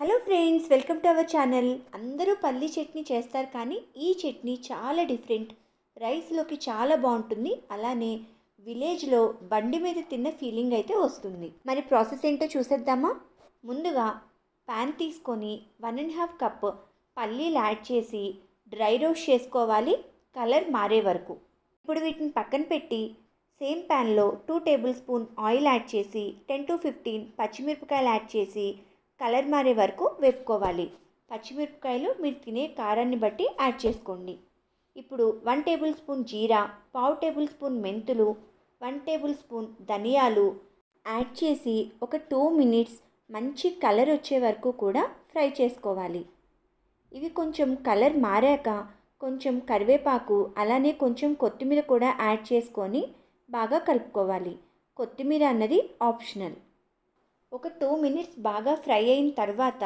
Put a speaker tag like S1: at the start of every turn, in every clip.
S1: Hello friends welcome to our channel అందరూ పల్లీ చట్నీ చేస్తారు కానీ ఈ చట్నీ చాలా డిఫరెంట్ రైస్లోకి చాలా బాగుంటుంది. అలానే విలేజ్లో బండి మీద తిన్న ఫీలింగ్ అయితే వస్తుంది. మరి ప్రాసెస్ ఏంటో చూసేద్దామా? ముందుగా ప్యాన్ తీసుకొని వన్ అండ్ హాఫ్ కప్ పల్లీలు యాడ్ చేసి డ్రై రోస్ట్ చేసుకోవాలి. కలర్ మారే వరకు. ఇప్పుడు వీటిని పక్కన పెట్టి సేమ్ ప్యాన్లో two tablespoon oil add చేసి టెన్ టు ఫిఫ్టీన్ పచ్చిమిరపకాయలు యాడ్ చేసి కలర్ మారే వరకు వేపుకోవాలి. పచ్చిమిరపకాయలు మీరు తినే కారాన్ని బట్టి యాడ్ చేసుకోండి. ఇప్పుడు వన్ టేబుల్ స్పూన్ జీరా పావు టేబుల్ స్పూన్ మెంతులు వన్ టేబుల్ స్పూన్ ధనియాలు యాడ్ చేసి ఒక టూ మినిట్స్ మంచి కలర్ వచ్చే వరకు కూడా ఫ్రై చేసుకోవాలి. ఇవి కొంచెం కలర్ మారాక కొంచెం కరివేపాకు అలానే కొంచెం కొత్తిమీర కూడా యాడ్ చేసుకొని బాగా కలుపుకోవాలి. కొత్తిమీర అన్నది ఆప్షనల్. ఒక టూ మినిట్స్ బాగా ఫ్రై అయిన తర్వాత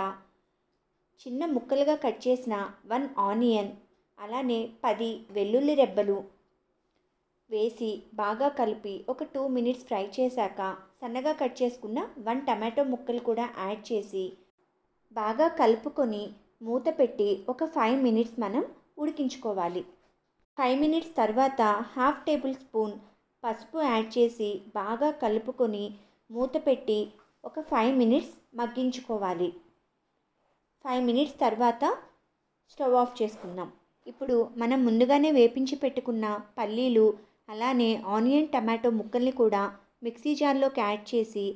S1: చిన్న ముక్కలుగా కట్ చేసిన వన్ ఆనియన్ అలానే పది వెల్లుల్లి రెబ్బలు వేసి బాగా కలిపి ఒక టూ మినిట్స్ ఫ్రై చేశాక సన్నగా కట్ చేసుకున్న వన్ టమాటో ముక్కలు కూడా యాడ్ చేసి బాగా కలుపుకొని మూత పెట్టి ఒక ఫైవ్ మినిట్స్ మనం ఉడికించుకోవాలి. ఫైవ్ మినిట్స్ తర్వాత హాఫ్ టేబుల్ స్పూన్ పసుపు యాడ్ చేసి బాగా కలుపుకొని మూత పెట్టి ఒక ఫైవ్ మినిట్స్ మగ్గించుకోవాలి. ఫైవ్ మినిట్స్ తర్వాత స్టవ్ ఆఫ్ చేసుకుందాం. ఇప్పుడు మనం ముందుగానే వేపించి పెట్టుకున్న పల్లీలు అలానే ఆనియన్ టమాటో ముక్కల్ని కూడా మిక్సీ జార్లోకి యాడ్ చేసి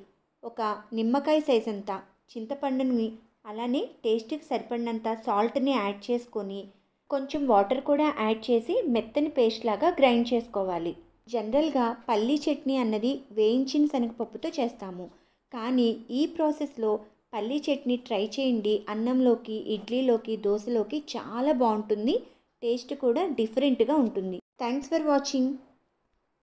S1: ఒక నిమ్మకాయ సైజ్ అంత చింతపండుని అలానే టేస్ట్కి సరిపడినంత సాల్ట్ని యాడ్ చేసుకొని కొంచెం వాటర్ కూడా యాడ్ చేసి మెత్తని పేస్ట్ లాగా గ్రైండ్ చేసుకోవాలి. జనరల్గా పల్లీ చట్నీ అన్నది వేయించిన శనగపప్పుతో చేస్తాము. కానీ ఈ ప్రాసెస్లో పల్లీ చట్నీ ట్రై చేయండి. అన్నంలోకి ఇడ్లీలోకి దోశలోకి చాలా బాగుంటుంది. టేస్ట్ కూడా డిఫరెంట్గా ఉంటుంది. Thanks for watching.